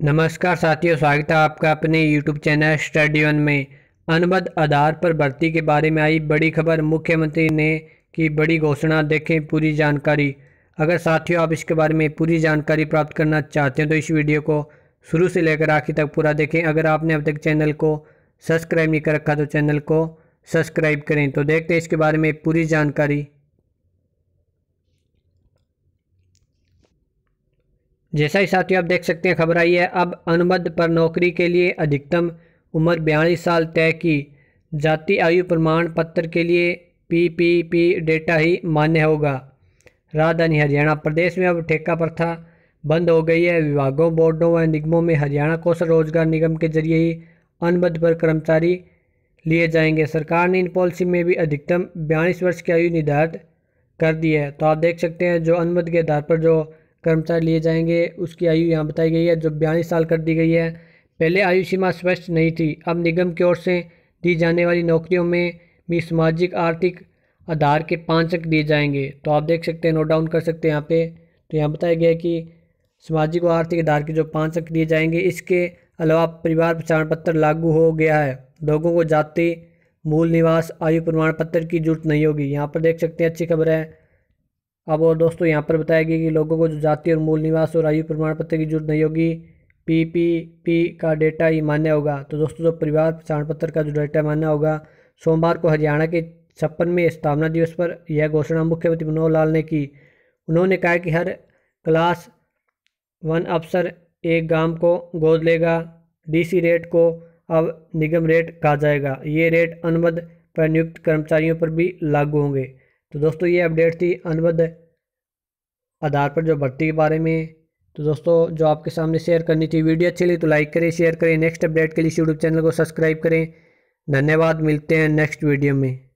नमस्कार साथियों, स्वागत है आपका अपने YouTube चैनल स्टडी वन में। अनुबंध आधार पर भर्ती के बारे में आई बड़ी खबर। मुख्यमंत्री ने की बड़ी घोषणा, देखें पूरी जानकारी। अगर साथियों, आप इसके बारे में पूरी जानकारी प्राप्त करना चाहते हैं तो इस वीडियो को शुरू से लेकर आखिर तक पूरा देखें। अगर आपने अब तक चैनल को सब्सक्राइब नहीं कर रखा तो चैनल को सब्सक्राइब करें। तो देखते हैं इसके बारे में पूरी जानकारी। जैसा ही साथियों आप देख सकते हैं, खबर आई है, अब अनुबंध पर नौकरी के लिए अधिकतम उम्र बयालीस साल तय की। जाति आयु प्रमाण पत्र के लिए पीपीपी डेटा ही मान्य होगा। राजधानी हरियाणा प्रदेश में अब ठेका प्रथा बंद हो गई है। विभागों, बोर्डों व निगमों में हरियाणा कौशल रोज़गार निगम के ज़रिए ही अनुबंध पर कर्मचारी लिए जाएँगे। सरकार ने इन पॉलिसी में भी अधिकतम बयालीस वर्ष की आयु निर्धारित कर दी है। तो आप देख सकते हैं, जो अनुबंध के आधार पर जो कर्मचारी लिए जाएँगे, उसकी आयु यहाँ बताई गई है, जो बयालीस साल कर दी गई है। पहले आयु सीमा स्पष्ट नहीं थी, अब निगम की ओर से दी जाने वाली नौकरियों में भी सामाजिक, आर्थिक आधार के पाँच अंक दिए जाएँगे। तो आप देख सकते हैं नोट डाउन कर सकते हैं यहाँ पे। तो यहाँ बताया गया है कि सामाजिक और आर्थिक आधार के जो पाँच अंक दिए जाएँगे, इसके अलावा परिवार पहचान पत्र लागू हो गया है। लोगों को जाति, मूल निवास, आयु प्रमाण पत्र की ज़रूरत नहीं होगी। यहाँ पर देख सकते हैं, अच्छी खबर है। अब और दोस्तों, यहाँ पर बताया गया कि लोगों को जो जाति और मूल निवास और आयु प्रमाण पत्र की ज़रूरत नहीं होगी पी पी पी का डेटा ही मान्य होगा। तो दोस्तों, जो परिवार प्रसारण पत्र का जो डेटा मान्य होगा, सोमवार को हरियाणा के छप्पनवें स्थापना दिवस पर यह घोषणा मुख्यमंत्री मनोहर लाल ने की। उन्होंने कहा कि हर क्लास वन अफसर एक गाँव को गोद लेगा, डीसी रेट को अब निगम रेट कहा जाएगा। ये रेट अनुबंध पर नियुक्त कर्मचारियों पर भी लागू होंगे। तो दोस्तों ये अपडेट थी अनबद्ध आधार पर जो भर्ती के बारे में। तो दोस्तों जो आपके सामने शेयर करनी थी वीडियो अच्छी लगी तो लाइक करें, शेयर करें। नेक्स्ट अपडेट के लिए यूट्यूब चैनल को सब्सक्राइब करें। धन्यवाद, मिलते हैं नेक्स्ट वीडियो में।